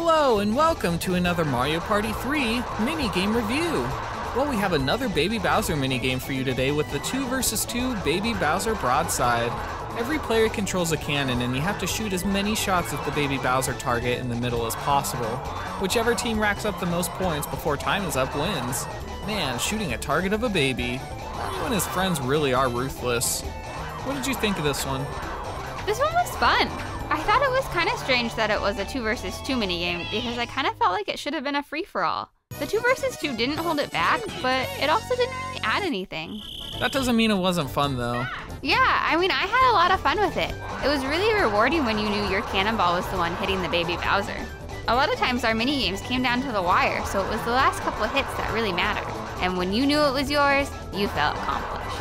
Hello and welcome to another Mario Party 3 minigame review. Well, we have another Baby Bowser minigame for you today with the 2 vs 2 Baby Bowser Broadside. Every player controls a cannon and you have to shoot as many shots at the Baby Bowser target in the middle as possible. Whichever team racks up the most points before time is up wins. Man, shooting a target of a baby. Mario and his friends really are ruthless. What did you think of this one? This one was fun. I thought it was kind of strange that it was a 2 versus 2 minigame because I kind of felt like it should have been a free for all. The 2 versus 2 didn't hold it back, but it also didn't really add anything. That doesn't mean it wasn't fun though. Yeah, I mean, I had a lot of fun with it. It was really rewarding when you knew your cannonball was the one hitting the baby Bowser. A lot of times our minigames came down to the wire, so it was the last couple of hits that really mattered. And when you knew it was yours, you felt accomplished.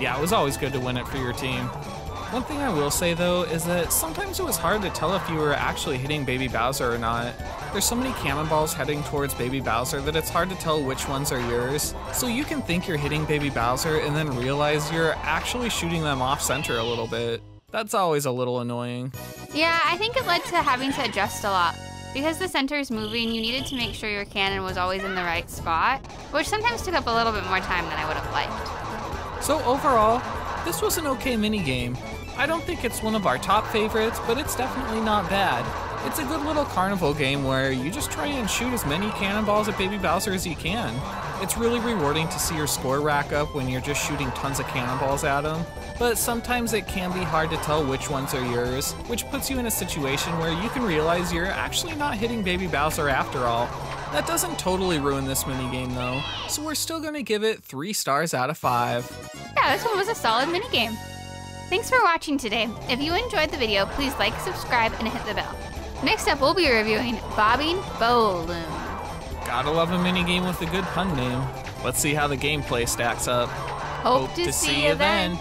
Yeah, it was always good to win it for your team. One thing I will say though is that sometimes it was hard to tell if you were actually hitting Baby Bowser or not. There's so many cannonballs heading towards Baby Bowser that it's hard to tell which ones are yours. So you can think you're hitting Baby Bowser and then realize you're actually shooting them off center a little bit. That's always a little annoying. Yeah, I think it led to having to adjust a lot. Because the center is moving, you needed to make sure your cannon was always in the right spot, which sometimes took up a little bit more time than I would have liked. So overall, this was an okay minigame. I don't think it's one of our top favorites, but it's definitely not bad. It's a good little carnival game where you just try and shoot as many cannonballs at Baby Bowser as you can. It's really rewarding to see your score rack up when you're just shooting tons of cannonballs at him, but sometimes it can be hard to tell which ones are yours, which puts you in a situation where you can realize you're actually not hitting Baby Bowser after all. That doesn't totally ruin this minigame though, so we're still gonna give it 3 stars out of 5. Yeah, this one was a solid minigame. Thanks for watching today. If you enjoyed the video, please like, subscribe, and hit the bell. Next up, we'll be reviewing Bobbing Balloon. Gotta love a minigame with a good pun name. Let's see how the gameplay stacks up. Hope, to, see, you then.